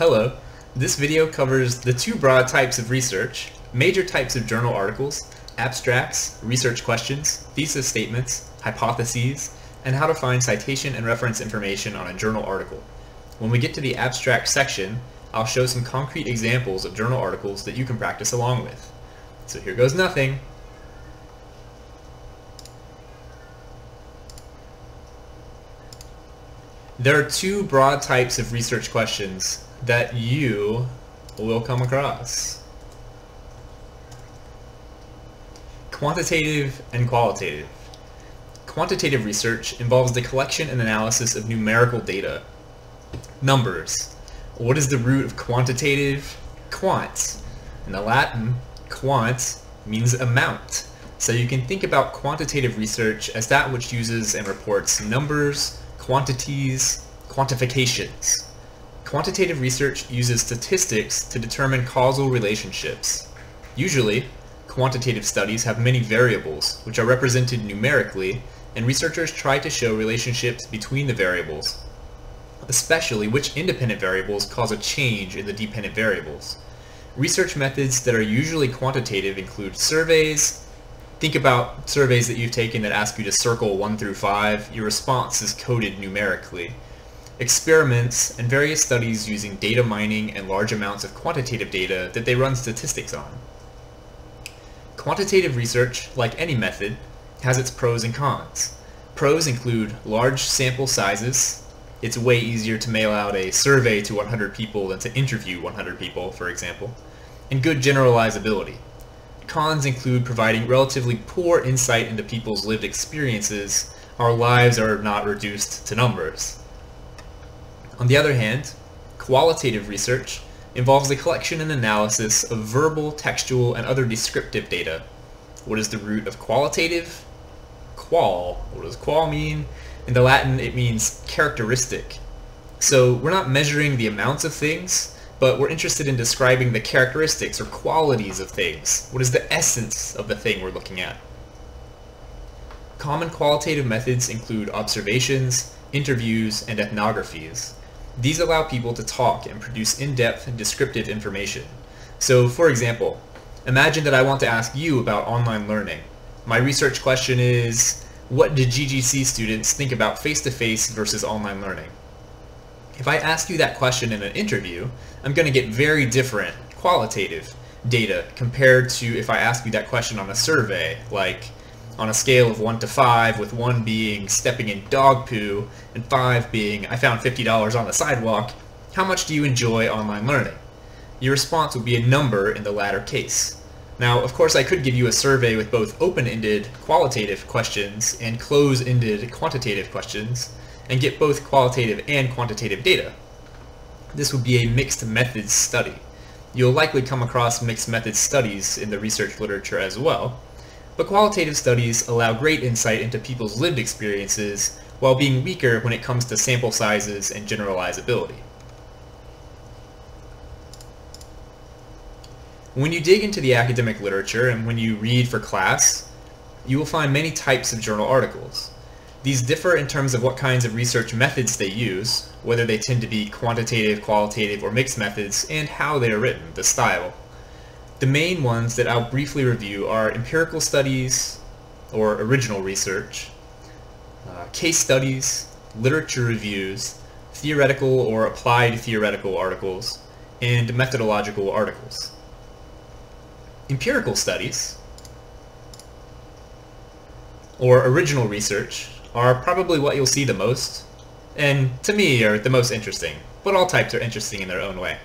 Hello. This video covers the two broad types of research, major types of journal articles, abstracts, research questions, thesis statements, hypotheses, and how to find citation and reference information on a journal article. When we get to the abstract section, I'll show some concrete examples of journal articles that you can practice along with. So here goes nothing. There are two broad types of research questions that you will come across. Quantitative and qualitative. Quantitative research involves the collection and analysis of numerical data. Numbers. What is the root of quantitative? Quant. In the Latin, quant means amount. So you can think about quantitative research as that which uses and reports numbers, quantities, quantifications. Quantitative research uses statistics to determine causal relationships. Usually, quantitative studies have many variables, which are represented numerically, and researchers try to show relationships between the variables, especially which independent variables cause a change in the dependent variables. Research methods that are usually quantitative include surveys, Think about surveys that you've taken that ask you to circle 1 through 5. Your response is coded numerically. Experiments and various studies using data mining and large amounts of quantitative data that they run statistics on. Quantitative research, like any method, has its pros and cons. Pros include large sample sizes. It's way easier to mail out a survey to 100 people than to interview 100 people, for example. And good generalizability. Cons include providing relatively poor insight into people's lived experiences. Our lives are not reduced to numbers. On the other hand, qualitative research involves the collection and analysis of verbal, textual, and other descriptive data. What is the root of qualitative? Qual. What does qual mean? In the Latin, it means characteristic. So we're not measuring the amounts of things, but we're interested in describing the characteristics or qualities of things. What is the essence of the thing we're looking at? Common qualitative methods include observations, interviews, and ethnographies. These allow people to talk and produce in-depth and descriptive information. So, for example, imagine that I want to ask you about online learning. My research question is, what did GGC students think about face-to-face -face versus online learning? If I ask you that question in an interview, I'm going to get very different qualitative data compared to if I ask you that question on a survey, like on a scale of 1 to 5, with 1 being stepping in dog poo, and 5 being I found $50 on the sidewalk, how much do you enjoy online learning? Your response would be a number in the latter case. Now, of course, I could give you a survey with both open-ended qualitative questions and close-ended quantitative questions, and get both qualitative and quantitative data. This would be a mixed methods study. You'll likely come across mixed methods studies in the research literature as well, but qualitative studies allow great insight into people's lived experiences while being weaker when it comes to sample sizes and generalizability. When you dig into the academic literature and when you read for class, you will find many types of journal articles. These differ in terms of what kinds of research methods they use, whether they tend to be quantitative, qualitative, or mixed methods, and how they are written, the style. The main ones that I'll briefly review are empirical studies, or original research, uh, case studies, literature reviews, theoretical or applied theoretical articles, and methodological articles. Empirical studies, or original research, are probably what you'll see the most, and to me are the most interesting, but all types are interesting in their own way.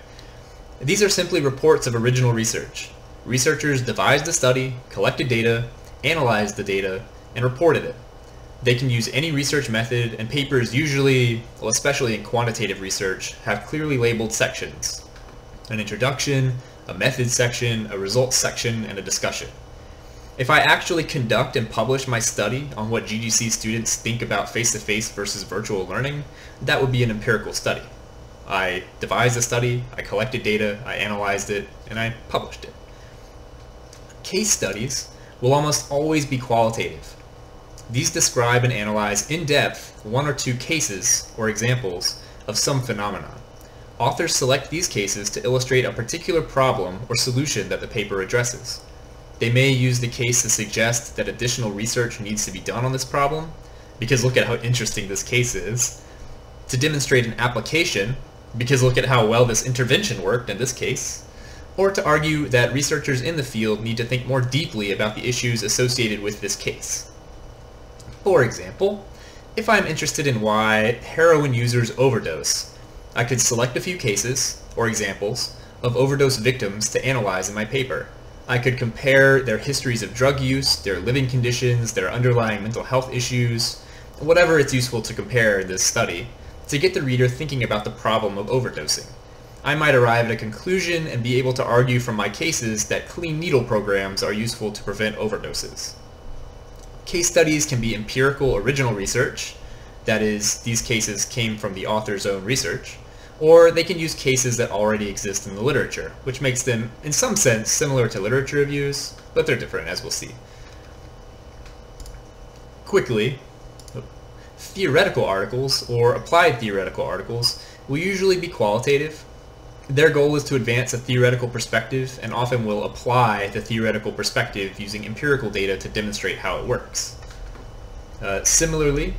These are simply reports of original research. Researchers devised a study, collected data, analyzed the data, and reported it. They can use any research method, and papers usually, well especially in quantitative research, have clearly labeled sections. An introduction, a methods section, a results section, and a discussion. If I actually conduct and publish my study on what GGC students think about face-to-face -face versus virtual learning, that would be an empirical study. I devised a study, I collected data, I analyzed it, and I published it. Case studies will almost always be qualitative. These describe and analyze in depth one or two cases or examples of some phenomenon. authors select these cases to illustrate a particular problem or solution that the paper addresses. They may use the case to suggest that additional research needs to be done on this problem, because look at how interesting this case is, to demonstrate an application, because look at how well this intervention worked in this case, or to argue that researchers in the field need to think more deeply about the issues associated with this case. For example, if I'm interested in why heroin users overdose, I could select a few cases, or examples, of overdose victims to analyze in my paper. I could compare their histories of drug use, their living conditions, their underlying mental health issues, whatever it's useful to compare in this study, to get the reader thinking about the problem of overdosing. I might arrive at a conclusion and be able to argue from my cases that clean needle programs are useful to prevent overdoses. Case studies can be empirical original research, that is, these cases came from the author's own research, or they can use cases that already exist in the literature, which makes them, in some sense, similar to literature reviews, but they're different, as we'll see. Quickly, theoretical articles, or applied theoretical articles, will usually be qualitative. Their goal is to advance a theoretical perspective, and often will apply the theoretical perspective using empirical data to demonstrate how it works. Uh, similarly,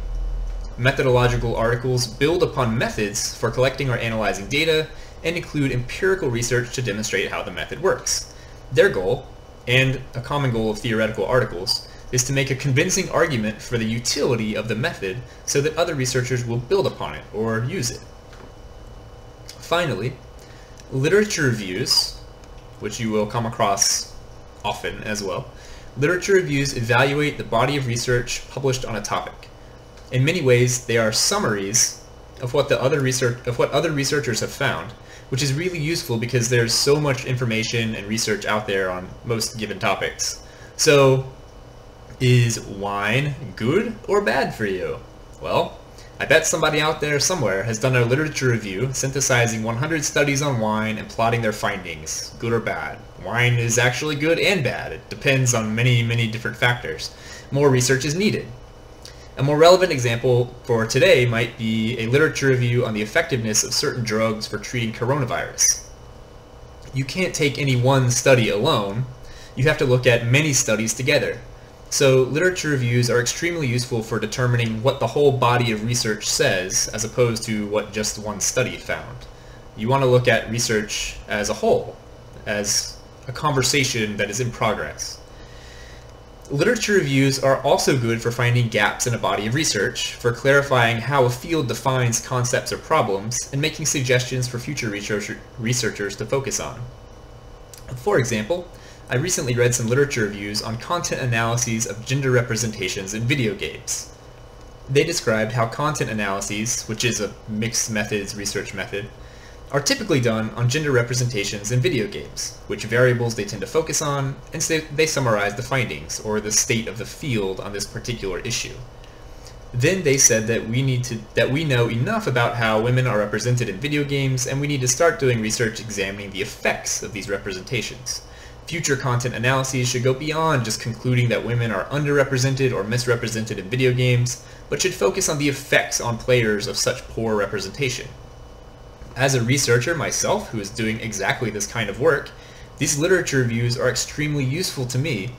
Methodological articles build upon methods for collecting or analyzing data and include empirical research to demonstrate how the method works. Their goal, and a common goal of theoretical articles, is to make a convincing argument for the utility of the method so that other researchers will build upon it or use it. Finally, literature reviews, which you will come across often as well, literature reviews evaluate the body of research published on a topic. In many ways, they are summaries of what the other research of what other researchers have found, which is really useful because there's so much information and research out there on most given topics. So, is wine good or bad for you? Well, I bet somebody out there somewhere has done a literature review synthesizing 100 studies on wine and plotting their findings, good or bad. Wine is actually good and bad. It depends on many, many different factors. More research is needed. A more relevant example for today might be a literature review on the effectiveness of certain drugs for treating coronavirus. You can't take any one study alone. You have to look at many studies together. So literature reviews are extremely useful for determining what the whole body of research says as opposed to what just one study found. You want to look at research as a whole, as a conversation that is in progress. Literature reviews are also good for finding gaps in a body of research, for clarifying how a field defines concepts or problems, and making suggestions for future researcher, researchers to focus on. For example, I recently read some literature reviews on content analyses of gender representations in video games. They described how content analyses, which is a mixed methods research method, are typically done on gender representations in video games, which variables they tend to focus on, and so they summarize the findings, or the state of the field on this particular issue. Then they said that we need to that we know enough about how women are represented in video games, and we need to start doing research examining the effects of these representations. Future content analyses should go beyond just concluding that women are underrepresented or misrepresented in video games, but should focus on the effects on players of such poor representation. As a researcher myself who is doing exactly this kind of work, these literature reviews are extremely useful to me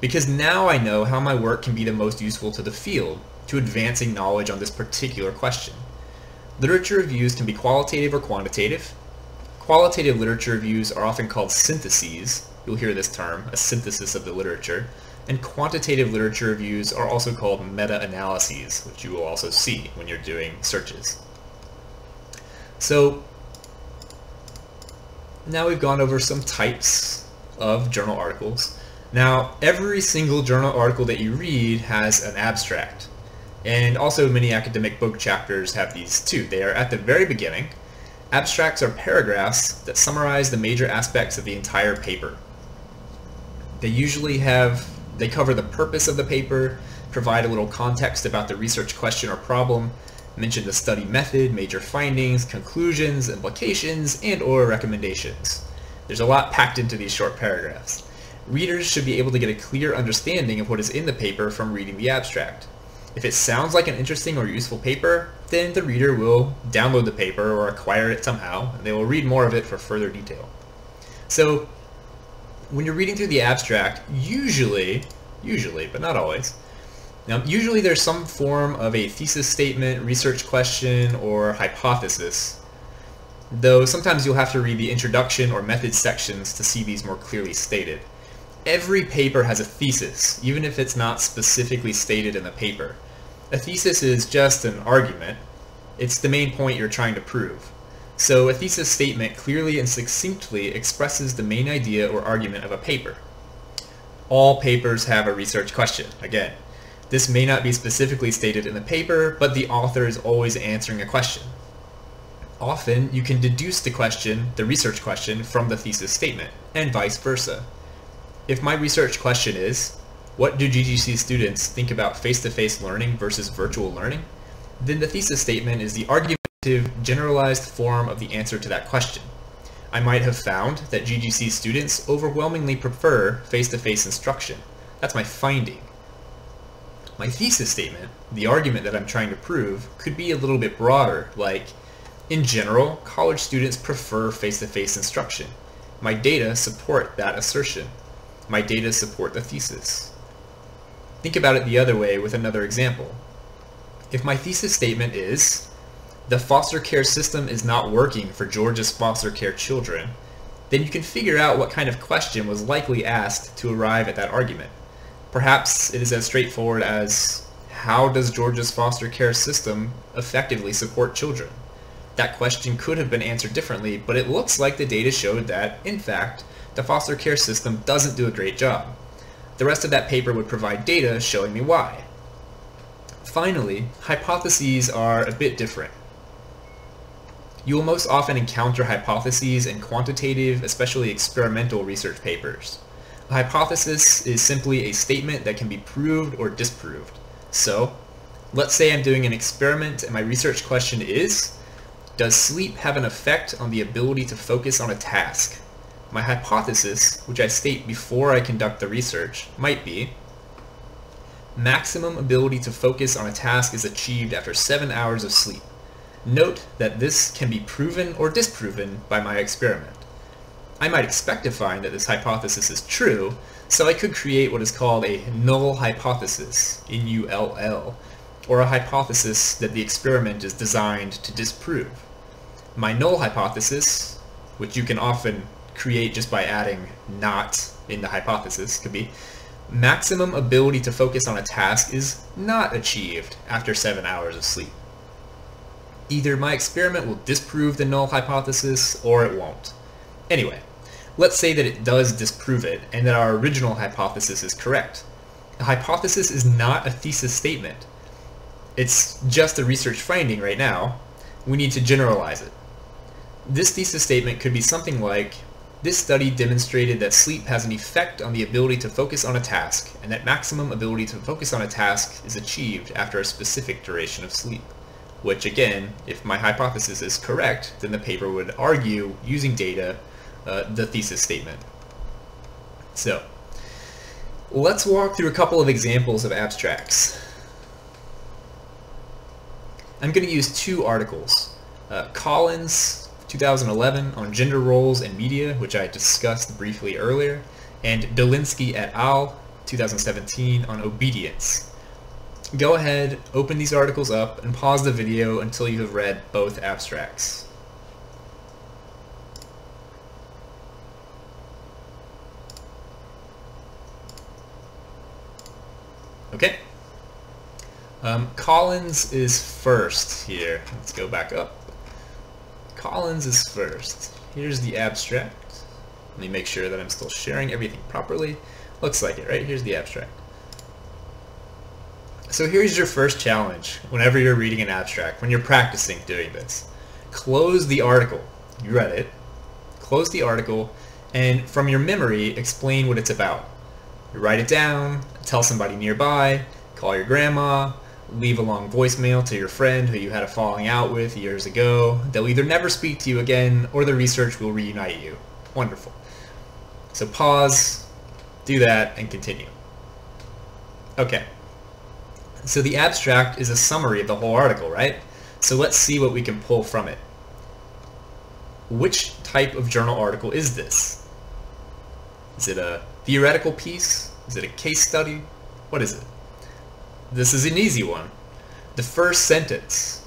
because now I know how my work can be the most useful to the field, to advancing knowledge on this particular question. Literature reviews can be qualitative or quantitative. Qualitative literature reviews are often called syntheses. You'll hear this term, a synthesis of the literature. And quantitative literature reviews are also called meta-analyses, which you will also see when you're doing searches. So now we've gone over some types of journal articles. Now, every single journal article that you read has an abstract. And also many academic book chapters have these too. They are at the very beginning. Abstracts are paragraphs that summarize the major aspects of the entire paper. They usually have, they cover the purpose of the paper, provide a little context about the research question or problem, mention the study method, major findings, conclusions, implications, and or recommendations. There's a lot packed into these short paragraphs. Readers should be able to get a clear understanding of what is in the paper from reading the abstract. If it sounds like an interesting or useful paper, then the reader will download the paper or acquire it somehow, and they will read more of it for further detail. So when you're reading through the abstract, usually, usually, but not always, now usually there's some form of a thesis statement, research question, or hypothesis, though sometimes you'll have to read the introduction or method sections to see these more clearly stated. Every paper has a thesis, even if it's not specifically stated in the paper. A thesis is just an argument. It's the main point you're trying to prove. So a thesis statement clearly and succinctly expresses the main idea or argument of a paper. All papers have a research question, again. This may not be specifically stated in the paper, but the author is always answering a question. Often, you can deduce the question, the research question, from the thesis statement, and vice versa. If my research question is, what do GGC students think about face-to-face -face learning versus virtual learning? Then the thesis statement is the generalized form of the answer to that question. I might have found that GGC students overwhelmingly prefer face-to-face -face instruction. That's my finding. My thesis statement, the argument that I'm trying to prove, could be a little bit broader, like, in general, college students prefer face-to-face -face instruction. My data support that assertion. My data support the thesis. Think about it the other way with another example. If my thesis statement is, the foster care system is not working for Georgia's foster care children, then you can figure out what kind of question was likely asked to arrive at that argument. Perhaps it is as straightforward as, how does Georgia's foster care system effectively support children? That question could have been answered differently, but it looks like the data showed that, in fact, the foster care system doesn't do a great job. The rest of that paper would provide data showing me why. Finally, hypotheses are a bit different. You will most often encounter hypotheses in quantitative, especially experimental research papers. A hypothesis is simply a statement that can be proved or disproved. So, let's say I'm doing an experiment and my research question is, does sleep have an effect on the ability to focus on a task? My hypothesis, which I state before I conduct the research, might be maximum ability to focus on a task is achieved after 7 hours of sleep. Note that this can be proven or disproven by my experiment. I might expect to find that this hypothesis is true, so I could create what is called a null hypothesis, N-U-L-L, or a hypothesis that the experiment is designed to disprove. My null hypothesis, which you can often create just by adding not in the hypothesis could be maximum ability to focus on a task is not achieved after 7 hours of sleep. Either my experiment will disprove the null hypothesis or it won't. Anyway, let's say that it does disprove it and that our original hypothesis is correct. A hypothesis is not a thesis statement. It's just a research finding right now. We need to generalize it. This thesis statement could be something like, this study demonstrated that sleep has an effect on the ability to focus on a task, and that maximum ability to focus on a task is achieved after a specific duration of sleep. Which again, if my hypothesis is correct, then the paper would argue, using data, uh, the thesis statement. So, let's walk through a couple of examples of abstracts. I'm going to use two articles. Uh, Collins 2011 on gender roles and media, which I discussed briefly earlier, and Doliński et al. 2017 on obedience. Go ahead, open these articles up, and pause the video until you have read both abstracts. Okay. Um, Collins is first here. Let's go back up. Collins is first. Here's the abstract. Let me make sure that I'm still sharing everything properly. Looks like it, right? Here's the abstract. So here's your first challenge whenever you're reading an abstract, when you're practicing doing this. Close the article. You read it. Close the article, and from your memory, explain what it's about. You write it down, tell somebody nearby, call your grandma, leave a long voicemail to your friend who you had a falling out with years ago. They'll either never speak to you again or the research will reunite you. Wonderful. So pause, do that, and continue. Okay. So the abstract is a summary of the whole article, right? So let's see what we can pull from it. Which type of journal article is this? Is it a theoretical piece? Is it a case study? What is it? This is an easy one. The first sentence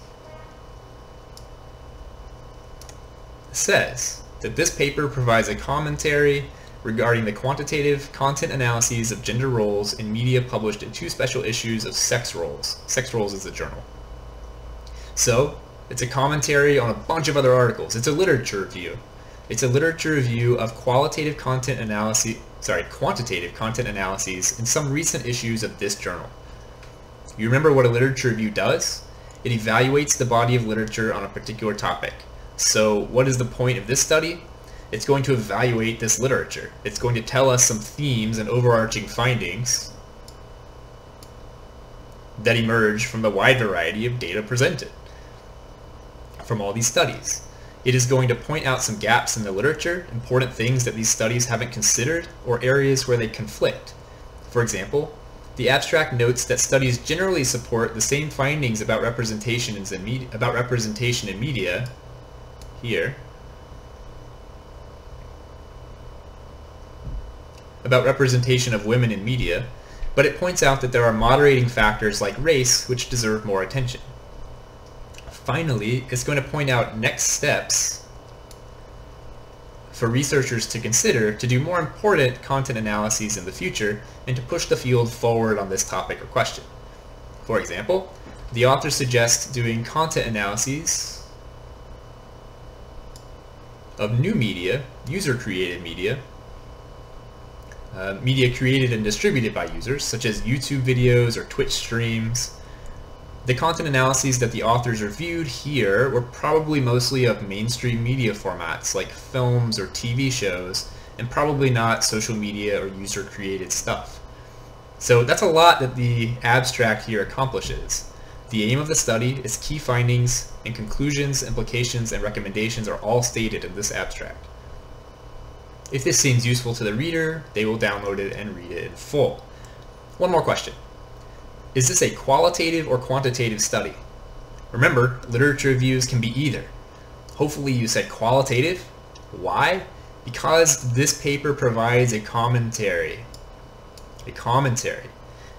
says that this paper provides a commentary regarding the quantitative content analyses of gender roles in media published in two special issues of Sex Roles. Sex Roles is a journal. So, it's a commentary on a bunch of other articles. It's a literature review. It's a literature review of qualitative content analysis, sorry, quantitative content analyses in some recent issues of this journal. You remember what a literature review does? It evaluates the body of literature on a particular topic. So what is the point of this study? It's going to evaluate this literature. It's going to tell us some themes and overarching findings that emerge from the wide variety of data presented from all these studies. It is going to point out some gaps in the literature, important things that these studies haven't considered, or areas where they conflict. For example, the abstract notes that studies generally support the same findings about representation in, media, about representation in media here about representation of women in media, but it points out that there are moderating factors like race which deserve more attention. Finally, it's going to point out next steps for researchers to consider to do more important content analyses in the future and to push the field forward on this topic or question. For example, the author suggests doing content analyses of new media, user-created media, uh, media created and distributed by users, such as YouTube videos or Twitch streams. The content analyses that the authors reviewed here were probably mostly of mainstream media formats like films or TV shows, and probably not social media or user-created stuff. So that's a lot that the abstract here accomplishes. The aim of the study is key findings, and conclusions, implications, and recommendations are all stated in this abstract. If this seems useful to the reader, they will download it and read it in full. One more question. Is this a qualitative or quantitative study? Remember, literature reviews can be either. Hopefully you said qualitative. Why? Because this paper provides a commentary. A commentary.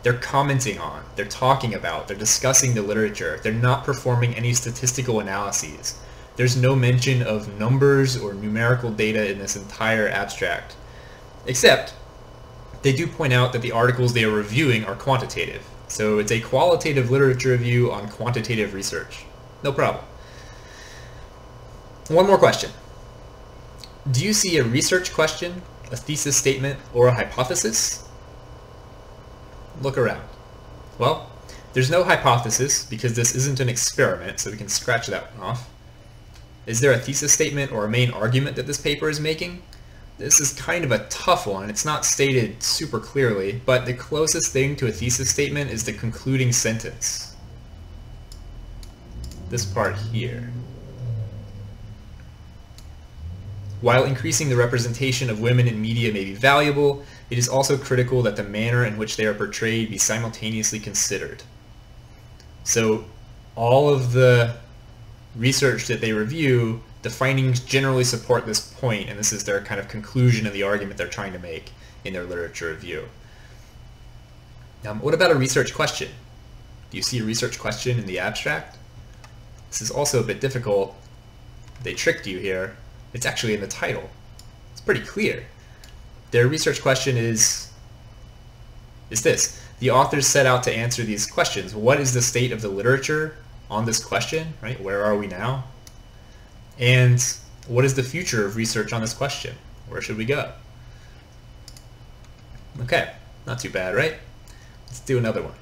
They're commenting on, they're talking about, they're discussing the literature. They're not performing any statistical analyses. There's no mention of numbers or numerical data in this entire abstract. Except, they do point out that the articles they are reviewing are quantitative. So it's a qualitative literature review on quantitative research. No problem. One more question. Do you see a research question, a thesis statement, or a hypothesis? Look around. Well, there's no hypothesis because this isn't an experiment, so we can scratch that one off. Is there a thesis statement or a main argument that this paper is making? This is kind of a tough one. It's not stated super clearly, but the closest thing to a thesis statement is the concluding sentence. This part here. While increasing the representation of women in media may be valuable, it is also critical that the manner in which they are portrayed be simultaneously considered. So all of the research that they review, the findings generally support this point, and this is their kind of conclusion of the argument they're trying to make in their literature review. Um, what about a research question? Do you see a research question in the abstract? This is also a bit difficult. They tricked you here. It's actually in the title. It's pretty clear. Their research question is, is this. The authors set out to answer these questions. What is the state of the literature on this question, right? Where are we now? And what is the future of research on this question? Where should we go? Okay, not too bad, right? Let's do another one.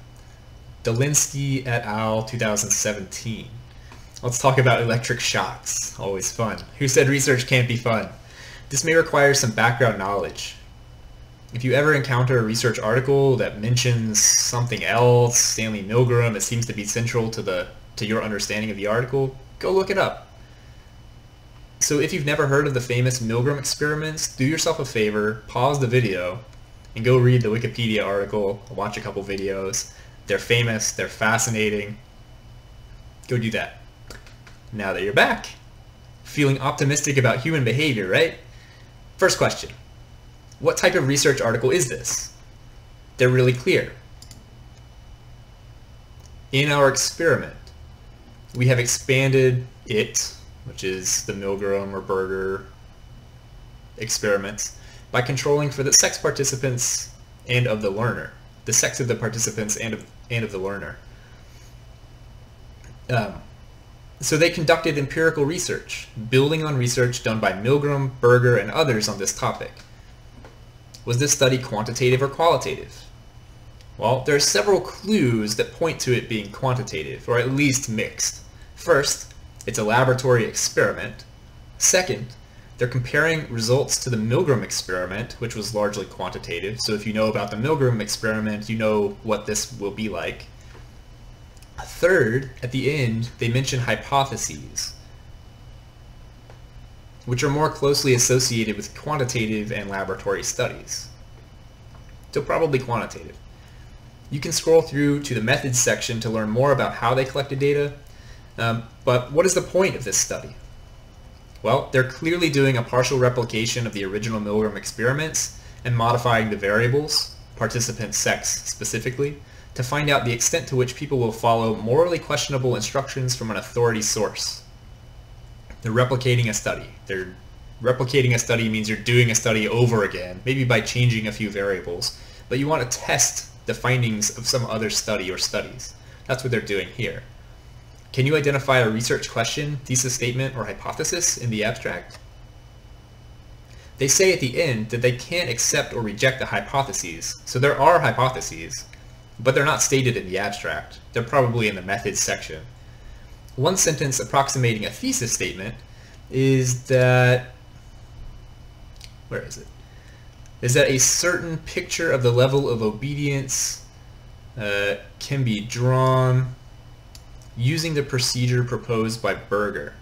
Doliński et al. 2017. Let's talk about electric shocks. Always fun. Who said research can't be fun? This may require some background knowledge. If you ever encounter a research article that mentions something else, Stanley Milgram, it seems to be central to the to your understanding of the article, go look it up. So if you've never heard of the famous Milgram experiments, do yourself a favor, pause the video, and go read the Wikipedia article, watch a couple videos. they're famous, they're fascinating. Go do that. Now that you're back, feeling optimistic about human behavior, right? First question. What type of research article is this? They're really clear. In our experiment, we have expanded it, which is the Milgram or Burger experiments, by controlling for the sex participants and of the learner, the sex of the participants and of, and of the learner. Um, so they conducted empirical research, building on research done by Milgram, Burger, and others on this topic. Was this study quantitative or qualitative? Well, there are several clues that point to it being quantitative, or at least mixed. First, it's a laboratory experiment. Second, they're comparing results to the Milgram experiment, which was largely quantitative. So if you know about the Milgram experiment, you know what this will be like. Third, at the end, they mention hypotheses, which are more closely associated with quantitative and laboratory studies. So probably quantitative. You can scroll through to the methods section to learn more about how they collected data, um, but what is the point of this study? Well, they're clearly doing a partial replication of the original Milgram experiments and modifying the variables, participant sex specifically, to find out the extent to which people will follow morally questionable instructions from an authority source. They're replicating a study. They're replicating a study means you're doing a study over again, maybe by changing a few variables, but you want to test the findings of some other study or studies. That's what they're doing here. Can you identify a research question, thesis statement, or hypothesis in the abstract? They say at the end that they can't accept or reject the hypotheses, so there are hypotheses, but they're not stated in the abstract. They're probably in the methods section. One sentence approximating a thesis statement is that, where is it? Is that a certain picture of the level of obedience uh, can be drawn using the procedure proposed by Burger.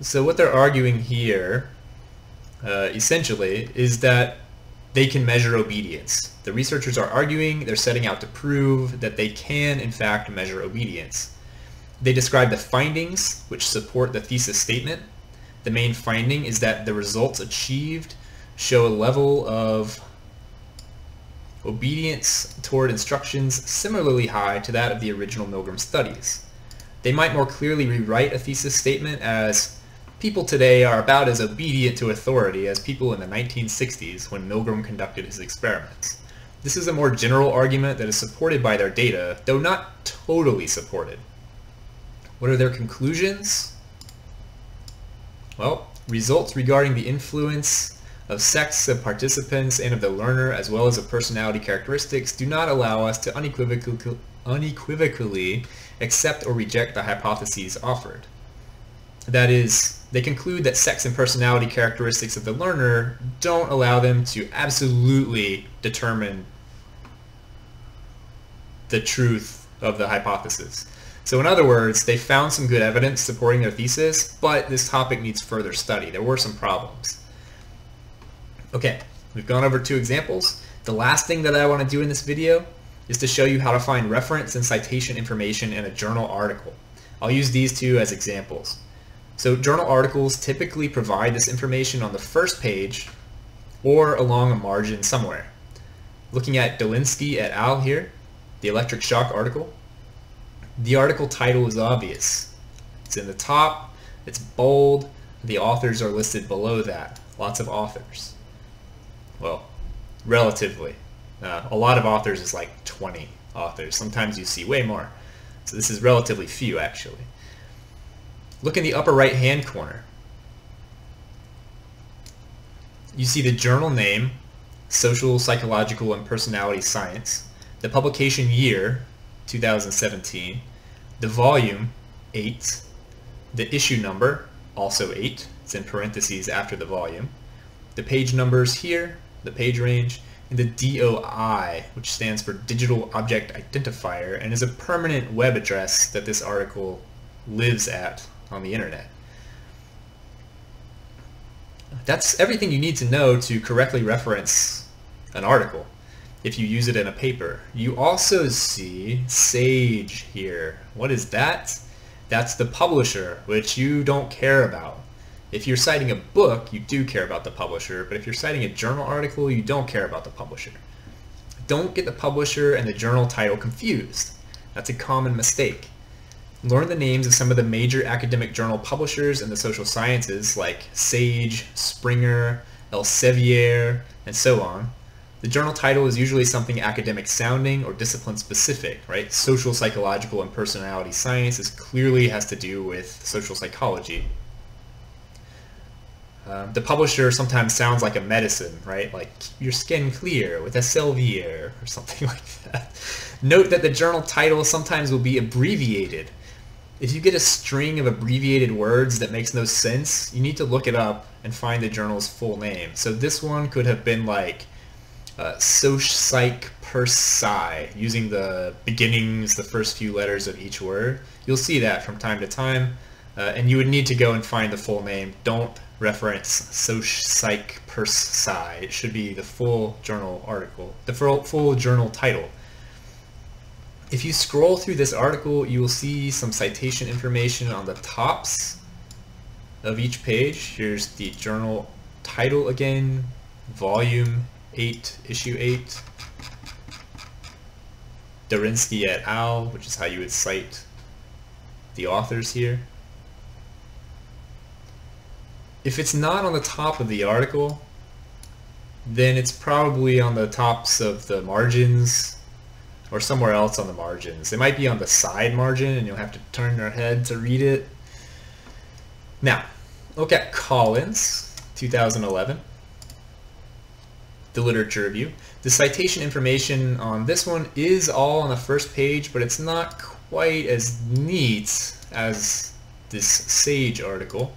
So what they're arguing here, uh, essentially, is that they can measure obedience. The researchers are arguing, they're setting out to prove that they can, in fact, measure obedience. They describe the findings which support the thesis statement. The main finding is that the results achieved show a level of obedience toward instructions similarly high to that of the original Milgram studies. They might more clearly rewrite a thesis statement as people today are about as obedient to authority as people in the 1960s when Milgram conducted his experiments. This is a more general argument that is supported by their data, though not totally supported. What are their conclusions? Well, results regarding the influence of sex of participants and of the learner as well as of personality characteristics do not allow us to unequivocally, unequivocally accept or reject the hypotheses offered. That is, they conclude that sex and personality characteristics of the learner don't allow them to absolutely determine the truth of the hypothesis. So in other words, they found some good evidence supporting their thesis, but this topic needs further study. There were some problems. Okay, we've gone over two examples. The last thing that I want to do in this video is to show you how to find reference and citation information in a journal article. I'll use these two as examples. So journal articles typically provide this information on the first page or along a margin somewhere. Looking at Doliński et al. here, the electric shock article, the article title is obvious. It's in the top, it's bold, the authors are listed below that, lots of authors well, relatively. Uh, a lot of authors is like 20 authors. Sometimes you see way more. So this is relatively few, actually. Look in the upper right-hand corner. You see the journal name, Social, Psychological, and Personality Science, the publication year, 2017, the volume, 8, the issue number, also 8, it's in parentheses after the volume, the page numbers here, the page range, and the DOI, which stands for Digital Object Identifier, and is a permanent web address that this article lives at on the internet. That's everything you need to know to correctly reference an article. if you use it in a paper. You also see Sage here. What is that? That's the publisher, which you don't care about. If you're citing a book, you do care about the publisher, but if you're citing a journal article, you don't care about the publisher. Don't get the publisher and the journal title confused. That's a common mistake. Learn the names of some of the major academic journal publishers in the social sciences like Sage, Springer, Elsevier, and so on. The journal title is usually something academic sounding or discipline specific, right? Social, psychological, and personality science is clearly has to do with social psychology. Um, the publisher sometimes sounds like a medicine, right? Like your skin clear with a Elsevier or something like that. Note that the journal title sometimes will be abbreviated. If you get a string of abbreviated words that makes no sense, you need to look it up and find the journal's full name. So this one could have been like uh, Soc Psych Per Sci, using the beginnings, the first few letters of each word. You'll see that from time to time, uh, and you would need to go and find the full name. Don't reference Soc Psych Per Sci. It should be the full journal article, the full, full journal title. If you scroll through this article, you will see some citation information on the tops of each page. Here's the journal title again, volume 8, issue 8. Doliński et al., which is how you would cite the authors here. If it's not on the top of the article, then it's probably on the tops of the margins or somewhere else on the margins. It might be on the side margin and you'll have to turn your head to read it. Now, look at Collins, 2011 the literature review. The citation information on this one is all on the first page, but it's not quite as neat as this Sage article.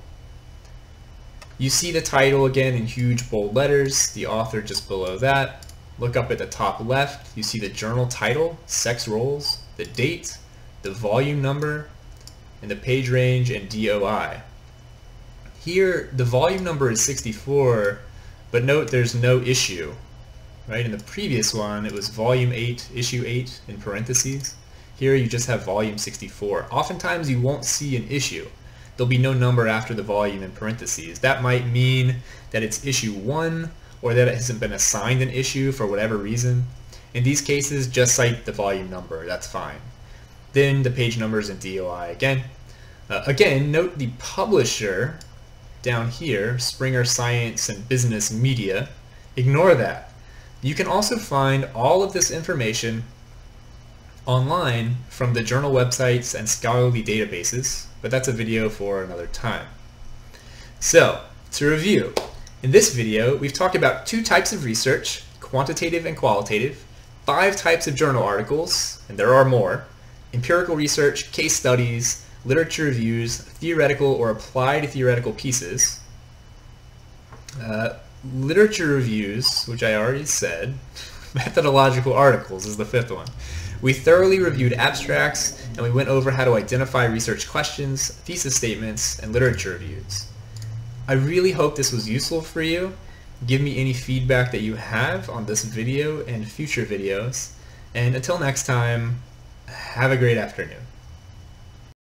You see the title again in huge bold letters, the author just below that. Look up at the top left, you see the journal title, sex roles, the date, the volume number, and the page range and DOI. Here, the volume number is 64, but note there's no issue. Right? In the previous one, it was volume 8, issue 8 in parentheses. Here you just have volume 64. Oftentimes you won't see an issue. There'll be no number after the volume in parentheses. That might mean that it's issue 1 or that it hasn't been assigned an issue for whatever reason. In these cases, just cite the volume number. That's fine. Then the page numbers and DOI again. Uh, again, note the publisher down here, Springer Science and Business Media, ignore that. You can also find all of this information online from the journal websites and scholarly databases, but that's a video for another time. So, to review, in this video we've talked about two types of research, quantitative and qualitative, five types of journal articles, and there are more, empirical research, case studies, literature reviews, theoretical or applied theoretical pieces, uh, literature reviews, which I already said, methodological articles is the fifth one. We thoroughly reviewed abstracts and we went over how to identify research questions, thesis statements, and literature reviews. I really hope this was useful for you. Give me any feedback that you have on this video and future videos. And until next time, have a great afternoon.